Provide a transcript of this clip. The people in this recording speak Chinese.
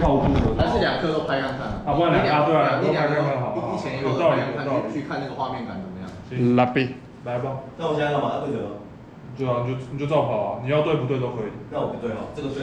靠不住。还是两颗都拍看看。啊，不然两颗，对啊，你两颗拍看看好好？一前一后拍看看，去看那个画面感怎么样？拉比，来吧。那我现在干嘛？对的。对啊，你就你就照跑啊，你要对不对都可以。那我不对哦，这个对。